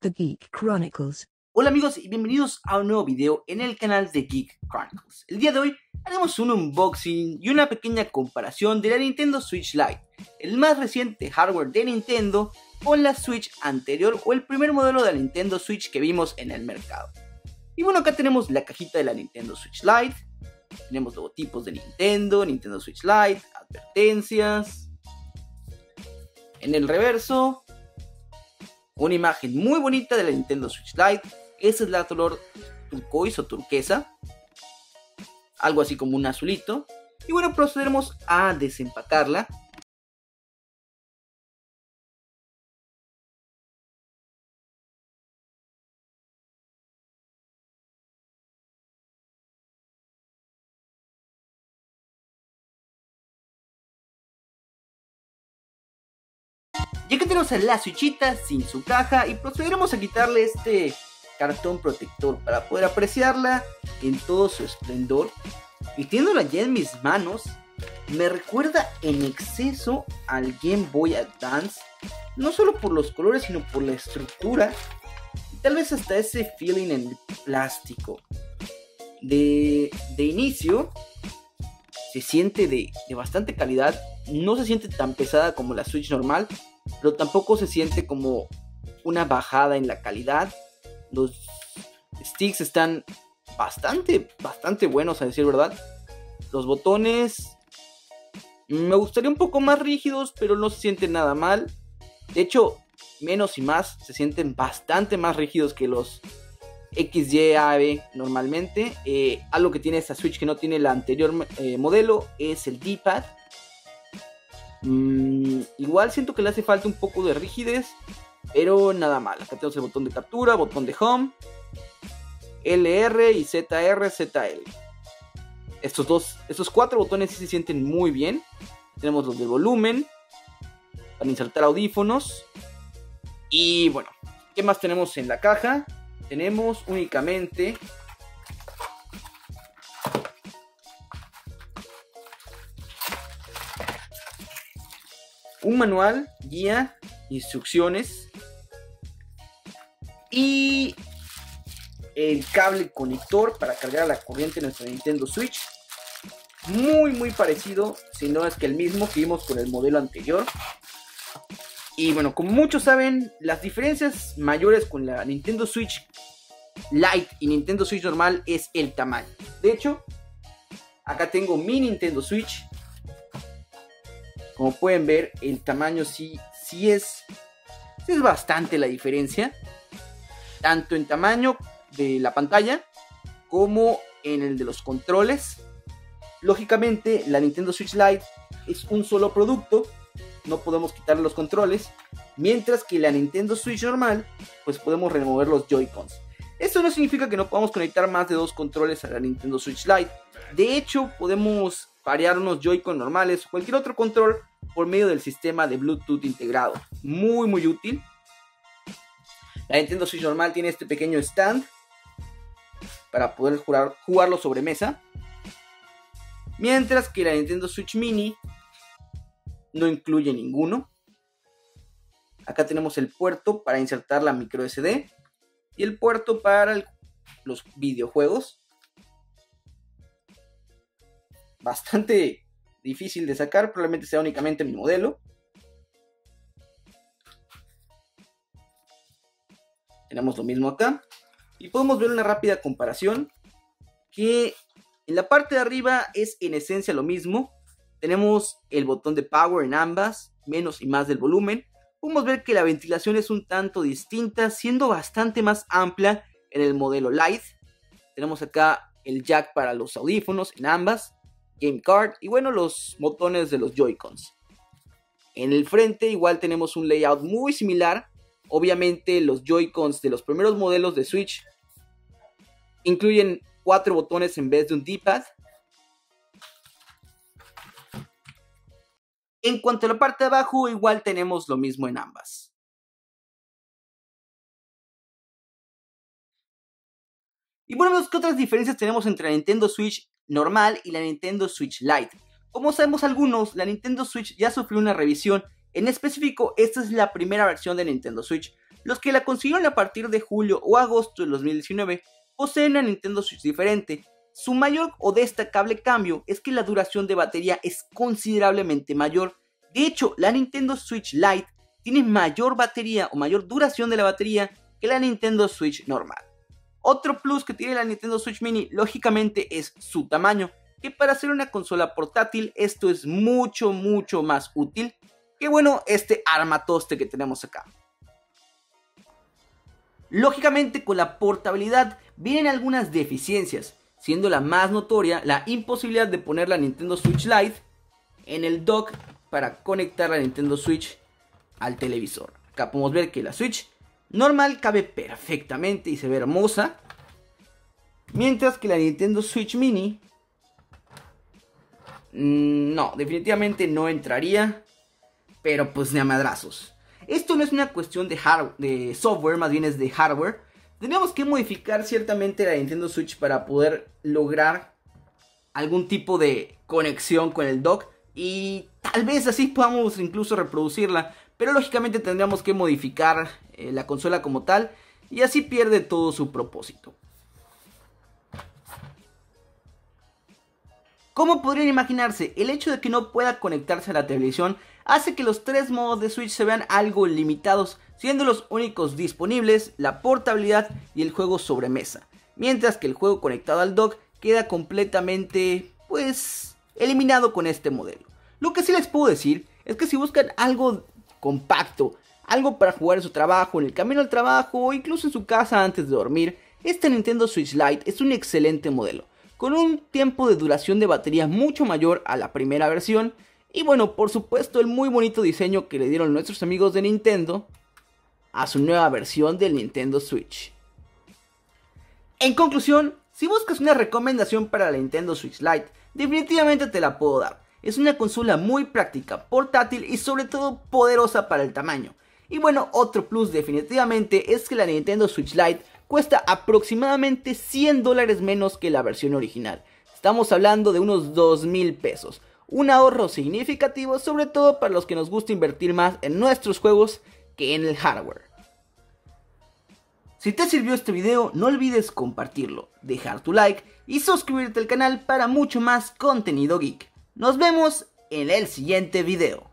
The Geek Chronicles. Hola amigos y bienvenidos a un nuevo video en el canal de Geek Chronicles. El día de hoy haremos un unboxing y una pequeña comparación de la Nintendo Switch Lite, el más reciente hardware de Nintendo con la Switch anterior o el primer modelo de la Nintendo Switch que vimos en el mercado. Y bueno, acá tenemos la cajita de la Nintendo Switch Lite, tenemos logotipos de Nintendo, Nintendo Switch Lite, advertencias. En el reverso una imagen muy bonita de la Nintendo Switch Lite. Esa es la color turquoise o turquesa. Algo así como un azulito. Y bueno, procederemos a desempacarla. Ya que tenemos a la switchita sin su caja y procederemos a quitarle este cartón protector para poder apreciarla en todo su esplendor. Y teniéndola ya en mis manos, me recuerda en exceso al Game Boy Advance, no solo por los colores, sino por la estructura y tal vez hasta ese feeling en plástico. De, de inicio, se siente de, de bastante calidad, no se siente tan pesada como la Switch normal, pero tampoco se siente como una bajada en la calidad. Los sticks están bastante, bastante buenos a decir verdad. Los botones me gustaría un poco más rígidos, pero no se sienten nada mal. De hecho, menos y más se sienten bastante más rígidos que los XY normalmente. Eh, algo que tiene esta Switch que no tiene la anterior eh, modelo es el D-pad. Mm, igual siento que le hace falta un poco de rigidez, pero nada mal. Acá tenemos el botón de captura, botón de home, LR y ZR, ZL. Estos dos, estos cuatro botones sí se sienten muy bien. Tenemos los de volumen, para insertar audífonos. Y bueno, ¿qué más tenemos en la caja? Tenemos únicamente un manual, guía, instrucciones y el cable conector para cargar la corriente de nuestra Nintendo Switch. Muy muy parecido, si no es que el mismo que vimos con el modelo anterior. Y bueno, como muchos saben, las diferencias mayores con la Nintendo Switch Lite y Nintendo Switch normal es el tamaño. De hecho, acá tengo mi Nintendo Switch como pueden ver, el tamaño sí, sí es, es bastante la diferencia. Tanto en tamaño de la pantalla como en el de los controles. Lógicamente, la Nintendo Switch Lite es un solo producto. No podemos quitarle los controles. Mientras que la Nintendo Switch normal, pues podemos remover los Joy-Cons. Esto no significa que no podamos conectar más de dos controles a la Nintendo Switch Lite. De hecho, podemos variar unos Joy-Con normales cualquier otro control por medio del sistema de Bluetooth integrado. Muy muy útil. La Nintendo Switch normal tiene este pequeño stand para poder jugar, jugarlo sobre mesa. Mientras que la Nintendo Switch Mini no incluye ninguno. Acá tenemos el puerto para insertar la micro SD y el puerto para los videojuegos bastante difícil de sacar, probablemente sea únicamente mi modelo. Tenemos lo mismo acá. Y podemos ver una rápida comparación que en la parte de arriba es en esencia lo mismo. Tenemos el botón de power en ambas, menos y más del volumen. Podemos ver que la ventilación es un tanto distinta, siendo bastante más amplia en el modelo Lite. Tenemos acá el jack para los audífonos en ambas. Game Card y bueno, los botones de los Joy-Cons. En el frente igual tenemos un layout muy similar. Obviamente los Joy-Cons de los primeros modelos de Switch incluyen cuatro botones en vez de un D-pad. En cuanto a la parte de abajo, igual tenemos lo mismo en ambas. Y bueno, ¿qué otras diferencias tenemos entre la Nintendo Switch normal y la Nintendo Switch Lite. Como sabemos algunos, la Nintendo Switch ya sufrió una revisión. En específico, esta es la primera versión de Nintendo Switch. los que la consiguieron a partir de julio o agosto de 2019 poseen una Nintendo Switch diferente. Su mayor o destacable cambio es que la duración de batería es considerablemente mayor. De hecho, la Nintendo Switch Lite tiene mayor batería o mayor duración de la batería que la Nintendo Switch normal. Otro plus que tiene la Nintendo Switch Mini, lógicamente, es su tamaño, que para hacer una consola portátil esto es mucho, mucho más útil que bueno, este armatoste que tenemos acá. Lógicamente con la portabilidad vienen algunas deficiencias, siendo la más notoria la imposibilidad de poner la Nintendo Switch Lite en el dock para conectar la Nintendo Switch al televisor. Acá podemos ver que la Switch normal cabe perfectamente y se ve hermosa. Mientras que la Nintendo Switch Mini... Mm, no, definitivamente no entraría. Pero pues ni a madrazos. Esto no es una cuestión de, de software, más bien es de hardware. Tenemos que modificar ciertamente la Nintendo Switch para poder lograr algún tipo de conexión con el dock. Y tal vez así podamos incluso reproducirla. Pero lógicamente tendríamos que modificar eh, la consola como tal. Y así pierde todo su propósito. Como podrían imaginarse, el hecho de que no pueda conectarse a la televisión hace que los tres modos de Switch se vean algo limitados, siendo los únicos disponibles la portabilidad y el juego sobre mesa, mientras que el juego conectado al dock queda completamente, pues, eliminado con este modelo. Lo que sí les puedo decir es que si buscan algo compacto, algo para jugar en su trabajo, en el camino al trabajo o incluso en su casa antes de dormir, este Nintendo Switch Lite es un excelente modelo, con un tiempo de duración de batería mucho mayor a la primera versión y bueno, por supuesto el muy bonito diseño que le dieron nuestros amigos de Nintendo a su nueva versión del Nintendo Switch. En conclusión, si buscas una recomendación para la Nintendo Switch Lite, definitivamente te la puedo dar. Es una consola muy práctica, portátil y sobre todo poderosa para el tamaño. Y bueno, otro plus definitivamente es que la Nintendo Switch Lite cuesta aproximadamente 100 dólares menos que la versión original. Estamos hablando de unos 2 mil pesos. Un ahorro significativo sobre todo para los que nos gusta invertir más en nuestros juegos que en el hardware. Si te sirvió este video no olvides compartirlo, dejar tu like y suscribirte al canal para mucho más contenido geek. Nos vemos en el siguiente video.